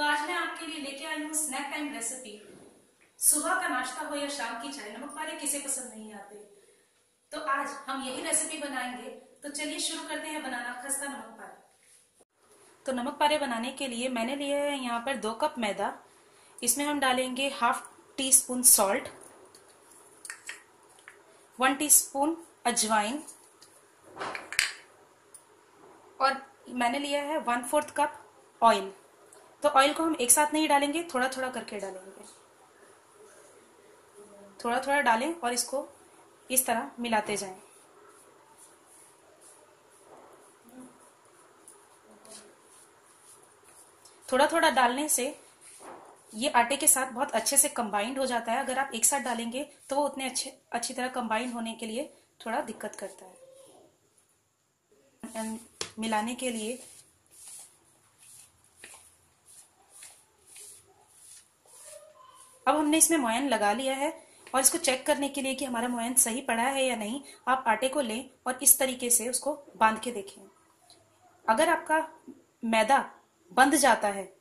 तो आज मैं आपके लिए लेके आई हूँ स्नैक टाइम रेसिपी सुबह का नाश्ता हो या शाम की चाय, नमक पारे किसे पसंद नहीं आते। तो आज हम यही रेसिपी बनाएँगे। तो चलिए शुरू करते हैं बनाना खस्ता नमक पारे। तो नमक पारे बनाने के लिए मैंने लिया है यहाँ पर दो कप मैदा। इसमें हम डालेंगे half teaspoon salt one teaspoon अजवाइन और मैंने लिया है वन फोर्थ कप ऑयल तो ऑयल को हम एक साथ नहीं डालेंगे थोड़ा थोड़ा करके डालेंगे। थोड़ा थोड़ा डालें और इसको इस तरह मिलाते जाएँ। थोड़ा थोड़ा डालने से ये आटे के साथ बहुत अच्छे से कंबाइंड हो जाता है। अगर आप एक साथ डालेंगे तो वो उतने अच्छे, अच्छी तरह कंबाइंड होने के लिए थोड़ा दिक्कत करता है। मिलाने के लिए अब हमने इसमें मोयन लगा लिया है और इसको चेक करने के लिए कि हमारा मोयन सही पड़ा है या नहीं। आप आटे को लें और इस तरीके से उसको बाँध के देखें। अगर आपका मैदा बंध जाता है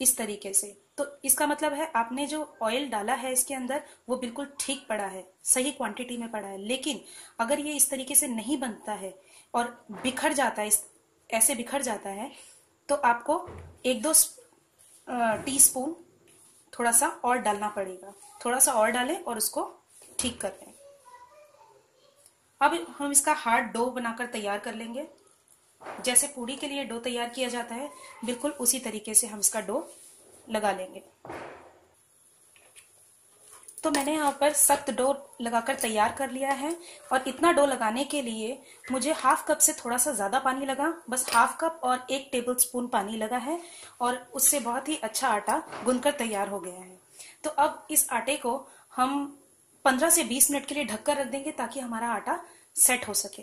इस तरीके से तो इसका मतलब है आपने जो ऑयल डाला है इसके अंदर, वो बिल्कुल ठीक पड़ा है, सही क्वांटिटी में पड़ा है। लेकिन अगर ये इस तरीके से नहीं बनता है और बिखर जाता है ऐसे बिखर जाता है तो आपको एक दो टी स्पून थोड़ा सा और डालना पड़ेगा। थोड़ा सा और डालें और उसको ठीक कर लें। अब हम इसका हार्ड डो बनाकर तैयार कर लेंगे। जैसे पूड़ी के लिए डो तैयार किया जाता है, बिल्कुल उसी तरीके से हम इसका डो लगा लेंगे। तो मैंने यहाँ पर सख्त डो लगाकर तैयार कर लिया है और इतना डो लगाने के लिए मुझे हाफ़ कप से थोड़ा सा ज़्यादा पानी लगा, बस हाफ़ कप और एक टेबल स्पून पानी लगा है और उससे बहुत ही अच्छा आटा गुनकर तैयार हो गया है। तो अब इस आटे को हम 15 से 20 मिनट के लिए ढककर रख देंगे ताकि हमारा आटा सेट हो सके।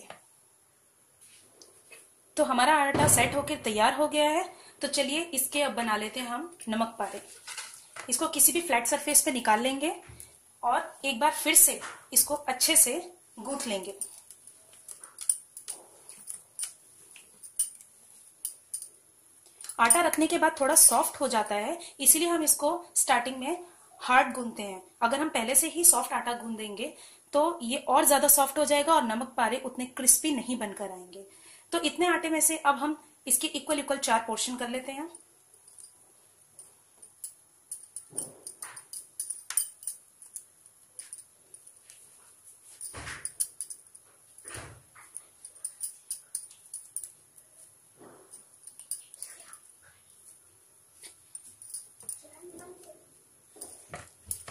तो हमारा आटा सेट होकर तैयार हो गया है। तो चलिए इसके अब बना लेते हैं हम नमक पारे। इसको किसी भी फ्लैट सरफेस पे निकाल लेंगे। और एक बार फिर से इसको अच्छे से गूंथ लेंगे। आटा रखने के बाद थोड़ा सॉफ्ट हो जाता है, इसीलिए हम इसको स्टार्टिंग में हार्ड गूंथते हैं। अगर हम पहले से ही सॉफ्ट आटा गूंद देंगे तो ये और ज़्यादा सॉफ्ट हो जाएगा और नमक पारे उतने क्रिस्पी नहीं बनकर आएँगे। तो इतने आटे में से अब हम इसके इक्वल इक्वल चार पोर्शन कर लेते हैं।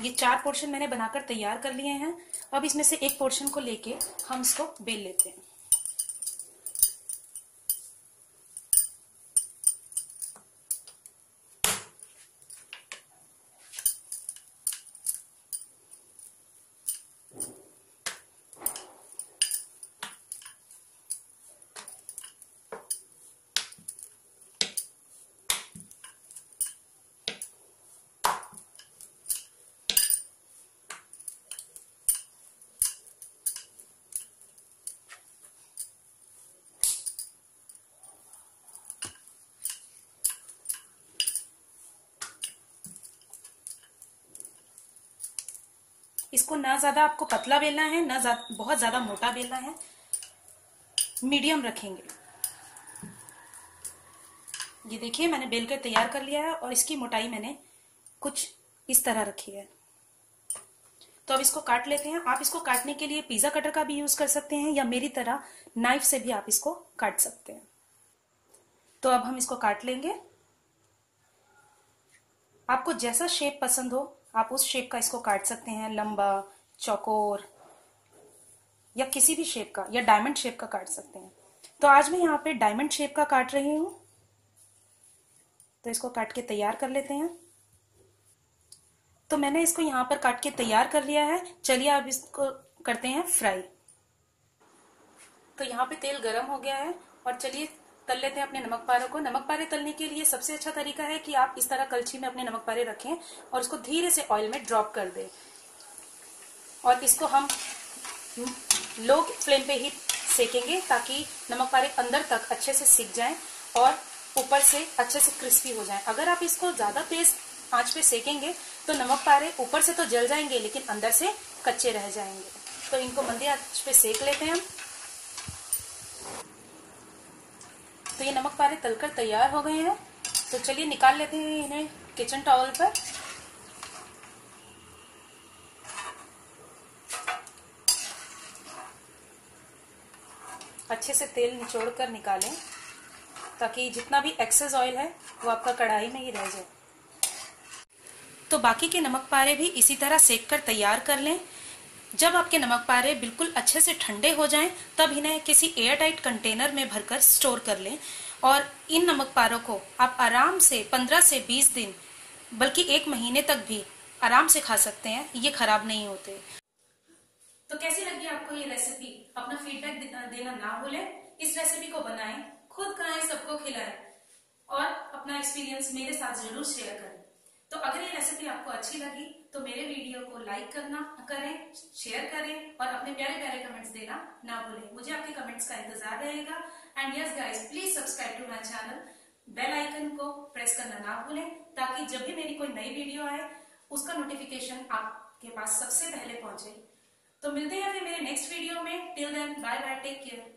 ये चार पोर्शन मैंने बनाकर तैयार कर लिए हैं। अब इसमें से एक पोर्शन को लेके हम इसको बेल लेते हैं। इसको ना ज़्यादा आपको पतला बेलना है, ना बहुत ज़्यादा मोटा बेलना है। मीडियम रखेंगे। ये देखिए, मैंने बेल कर तैयार कर लिया है और इसकी मोटाई मैंने कुछ इस तरह रखी है। तो अब इसको काट लेते हैं। आप इसको काटने के लिए पिज्जा कटर का भी यूज़ कर सकते हैं या मेरी तरह नाइफ से भी आप इसको काट सकते हैं। तो अब हम इसको काट लेंगे। आपको जैसा शेप पसंद हो आप उस शेप का इसको काट सकते हैं, लंबा, चौकोर, या किसी भी शेप का, या डायमंड शेप का काट सकते हैं। तो आज मैं यहाँ पे डायमंड शेप का काट रही हूँ। तो इसको काट के तैयार कर लेते हैं। तो मैंने इसको यहाँ पर काट के तैयार कर लिया है। चलिए अब इसको करते हैं फ्राई तो यहाँ पे तेल गरम हो गया है और चलिए तल लेते हैं अपने नमक पारे को। नमक पारे तलने के लिए सबसे अच्छा तरीका है कि आप इस तरह कलछी में अपने नमक पारे रखें और इसको धीरे से ऑयल में ड्रॉप कर दें। और इसको हम लो फ्लेम पे ही सेकेंगे ताकि नमक पारे अंदर तक अच्छे से सीख जाएँ और ऊपर से अच्छे से क्रिस्पी हो जाए। अगर आप इसको ज़्यादा तेज आँच पे सेकेंगे तो नमक पारे ऊपर से तो जल जाएँगे, लेकिन अंदर से कच्चे रह जाएँगे। तो इनको मंदी आँच पे सेक लेते हैं हम। तो ये नमक पारे तलकर तैयार हो गए हैं। तो चलिए निकाल लेते हैं इन्हें किचन टॉवल पर। अच्छे से तेल निचोड़ कर निकालें, ताकि जितना भी एक्सेस ऑयल है, वो आपका कढ़ाई में ही रह जाए। तो बाकी के नमक पारे भी इसी तरह सेक कर तैयार कर लें। जब आपके नमक पारे बिल्कुल अच्छे से ठंडे हो जाएँ, तब इन्हें किसी एयर टाइट कंटेनर में भरकर स्टोर कर लें। और इन नमक पारों को आप आराम से 15 से 20 दिन, बल्कि एक महीने तक भी आराम से खा सकते हैं, ये खराब नहीं होते। तो कैसी लगी आपको ये रेसिपी अपना फीडबैक देना ना भूलें। इस रेसिपी को बनाएँ, खुद खाएँ, सबको खिलाएँ। और अपना एक्सपीरियंस मेरे साथ ज़रूर शेयर करें। तो अगर ये रेसिपी आपको अच्छी लगी तो मेरे वीडियो को लाइक करना, करें शेयर करें और अपने प्यारे प्यारे कमेंट्स देना ना भूलें। मुझे आपके कमेंट्स का इंतज़ार रहेगा। And yes guys please subscribe to my channel bell icon को प्रेस करना ना भूलें, ताकि जब भी मेरी कोई नई वीडियो आए, उसका नोटिफिकेशन आपके पास सबसे पहले पहुँचे। तो मिलते हैं फिर मेरे नेक्स्ट वीडियो में। Till then bye bye take care